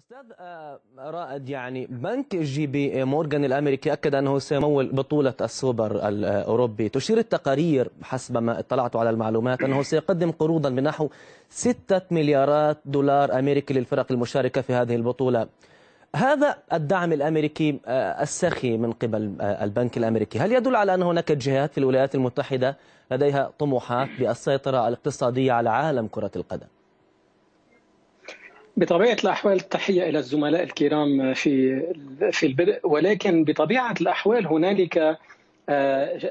أستاذ رائد يعني بنك جي بي مورغان الأمريكي أكد أنه سيمول بطولة السوبر الأوروبي، تشير التقارير حسب ما اطلعت على المعلومات أنه سيقدم قروضا بنحو 6 مليارات دولار أمريكي للفرق المشاركة في هذه البطولة. هذا الدعم الأمريكي السخي من قبل البنك الأمريكي، هل يدل على أن هناك جهات في الولايات المتحدة لديها طموحات بالسيطره الاقتصادية على عالم كرة القدم؟ بطبيعة الأحوال التحيه إلى الزملاء الكرام في في البدء ولكن بطبيعة الأحوال هنالك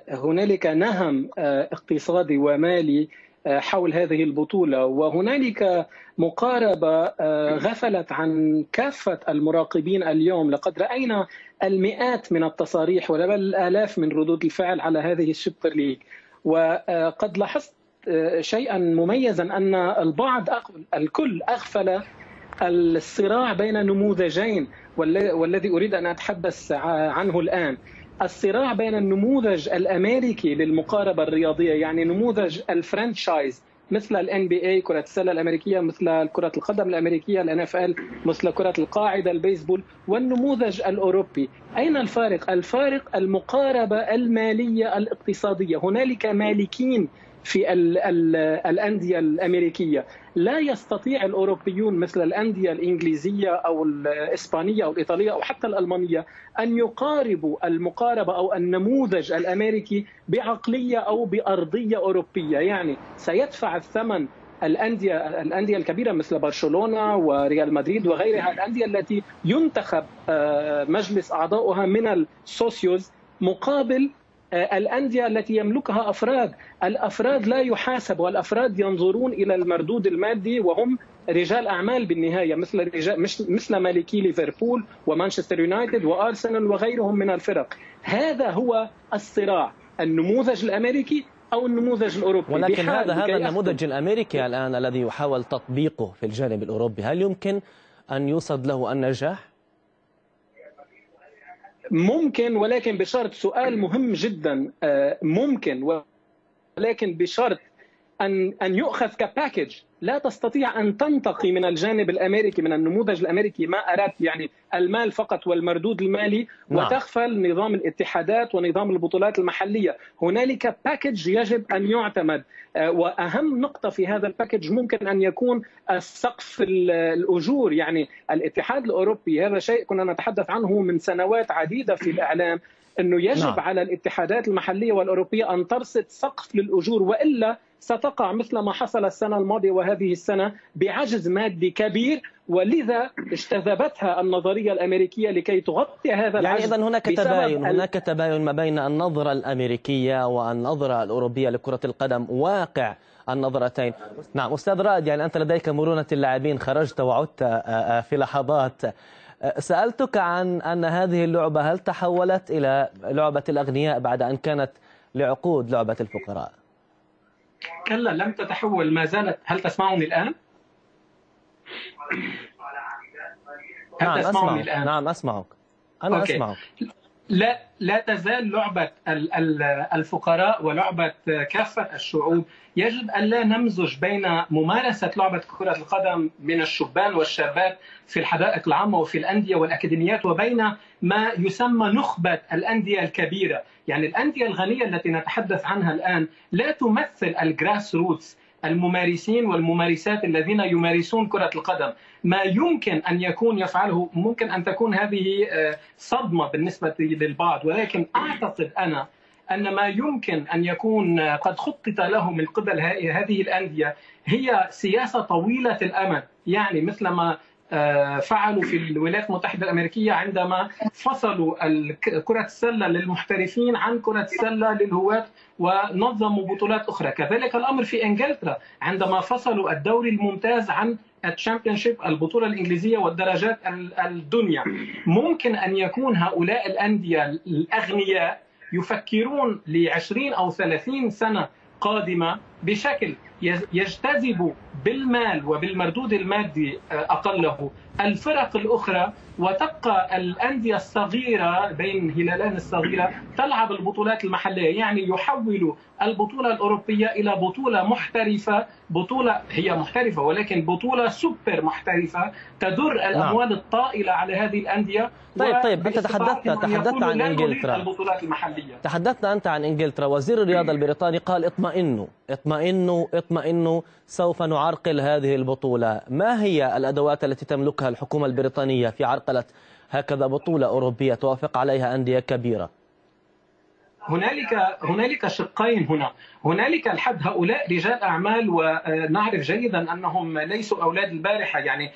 هنالك نهم اقتصادي ومالي حول هذه البطولة وهنالك مقاربة غفلت عن كافة المراقبين اليوم. لقد رأينا المئات من التصاريح ولا بل الآلاف من ردود الفعل على هذه السوبر ليج. وقد لاحظت شيئا مميزا أن البعض الكل أغفل الصراع بين نموذجين والذي أريد أن أتحدث عنه الآن. الصراع بين النموذج الأمريكي للمقاربه الرياضية يعني نموذج ال franchise مثل ال NBA كرة السلة الأمريكية مثل كرة القدم الأمريكية ال NFL مثل كرة القاعدة البيسبول والنموذج الأوروبي. أين الفارق؟ الفارق المقاربة المالية الاقتصادية. هنالك مالكين في ال ال الأندية الأمريكية. لا يستطيع الأوروبيون مثل الأندية الإنجليزية أو الإسبانية أو الإيطالية أو حتى الألمانية أن يقاربوا المقاربة أو النموذج الأمريكي بعقلية أو بأرضية أوروبية. يعني سيدفع الثمن الأندية الأندية الكبيرة مثل برشلونة وريال مدريد وغيرها الأندية التي ينتخب مجلس أعضاؤها من ال socios مقابل الأندية التي يملكها أفراد. الأفراد لا يحاسب والأفراد ينظرون إلى المردود المادي وهم رجال أعمال بالنهاية مثل رجال مثل مالكي ليفربول ومانشستر يونايتد وأرسنال وغيرهم من الفرق. هذا هو الصراع. النموذج الأمريكي أو النموذج الأوروبي؟ ولكن هذا هذا النموذج الأمريكي الآن الذي يحاول تطبيقه في الجانب الأوروبي هل يمكن أن يوصد له النجاح؟ ممكن ولكن بشرط سؤال مهم جدا ممكن ولكن بشرط ان أن يؤخذ ك package لا تستطيع أن تنتقي من الجانب الأمريكي من النموذج الأمريكي ما اردت يعني المال فقط والمردود المالي نعم. وتغفل نظام الاتحادات ونظام البطولات المحلية، هنالك package يجب أن يعتمد وأهم نقطة في هذا ال package ممكن أن يكون السقف الأجور يعني الاتحاد الأوروبي هذا شيء كنا نتحدث عنه من سنوات عديدة في الإعلام إنه يجب نعم. على الاتحادات المحلية والأوروبية أن ترصد سقف للأجور وإلا ستقع مثل ما حصل السنة الماضية وهذه السنة بعجز مادي كبير ولذا اجتذبتها النظرية الأمريكية لكي تغطي هذا يعني اذا هناك تباين هناك تباين ما بين النظرة الأمريكية والنظرة الأوروبية لكرة القدم. واقع النظرتين. نعم أستاذ رائد يعني أنت لديك مرونة اللاعبين خرجت وعدت في لحظات. سألتك عن أن هذه اللعبة هل تحولت إلى لعبة الأغنياء بعد أن كانت لعقود لعبة الفقراء؟ كلا لم تتحول ما زالت هل تسمعني الآن؟ هل نعم تسمعني أسمعك. الآن؟ نعم أسمعك أنا أوكي. أسمعك لا لا تزال لعبة الفقراء ولعبة كافة الشعوب. يجب أن لا نمزج بين ممارسة لعبة كرة القدم من الشبان والشابات في الحدائق العامة وفي الأندية والأكاديميات وبين ما يسمى نخبة الأندية الكبيرة. يعني الأندية الغنية التي نتحدث عنها الآن لا تمثل الجراس روتس. الممارسين والممارسات الذين يمارسون كرة القدم. ما يمكن أن يكون يفعله ممكن أن تكون هذه صدمة بالنسبة للبعض. ولكن أعتقد أنا أن ما يمكن أن يكون قد خطط له من قبل هذه الأندية هي سياسة طويلة الأمد يعني مثل ما فعلوا في الولايات المتحدة الأمريكية عندما فصلوا كرة السلة للمحترفين عن كرة السلة للهواة ونظموا بطولات أخرى. كذلك الأمر في إنجلترا عندما فصلوا الدوري الممتاز عن ال Championship البطولة الإنجليزية والدرجات الدنيا. ممكن أن يكون هؤلاء الأندية الأغنياء يفكرون ل 20 أو 30 سنة قادمة بشكل يجتذب بالمال وبالمردود المادي أقله الفرق الأخرى وتبقى الأندية الصغيرة بين هلالان الصغيرة تلعب البطولات المحلية يعني يحول البطولة الأوروبية إلى بطولة محترفة بطولة هي محترفة ولكن بطولة سوبر محترفة تدر الأموال نعم. الطائلة على هذه الأندية طيب طيب أنت تحدثت تحدثت عن إنجلترا. البطولات المحلية. تحدثت أنت عن إنجلترا. وزير الرياضة البريطاني قال اطمئنوا اطمئنوا اطمئنوا سوف نعرقل هذه البطولة. ما هي الأدوات التي تملكها الحكومة البريطانية في عرقلة هكذا بطولة أوروبية؟ توافق عليها أندية كبيرة. هنالك هنالك شقين هنا، هنالك الحد هؤلاء رجال أعمال ونعرف جيدا أنهم ليسوا أولاد البارحة. يعني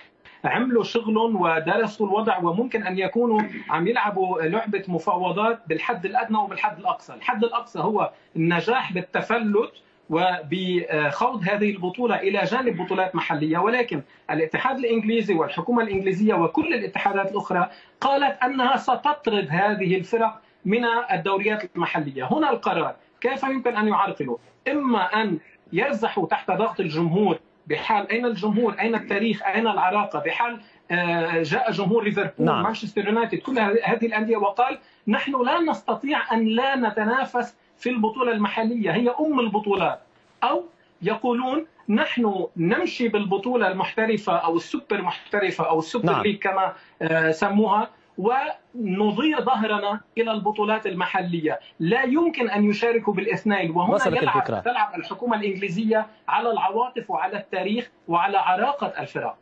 عملوا شغل ودرسوا الوضع وممكن أن يكونوا عم يلعبوا لعبة مفاوضات بالحد الأدنى وبالحد الأقصى، الحد الأقصى هو النجاح بالتفلت وبخوض هذه البطولة إلى جانب بطولات محلية. ولكن الاتحاد الإنجليزي والحكومة الإنجليزية وكل الاتحادات الأخرى قالت أنها ستطرد هذه الفرق من الدوريات المحلية. هنا القرار. كيف يمكن أن يعرقلوا؟ إما أن يرزحوا تحت ضغط الجمهور بحال أين الجمهور؟ أين التاريخ؟ أين العراقة؟ بحال آه، جاء جمهور ليفربول نعم. مانشستر يونايتد كل هذه الأندية وقال نحن لا نستطيع أن لا نتنافس في البطولة المحلية هي أم البطولات أو يقولون نحن نمشي بالبطولة المحترفة أو السوبر محترفة أو السوبر نعم. League كما آه، سموها وندير ظهرنا إلى البطولات المحلية، لا يمكن أن يشاركوا بالاثنين وهنا يلعب الفكرة. تلعب الحكومة الإنجليزية على العواطف وعلى التاريخ وعلى عراقة الفرق.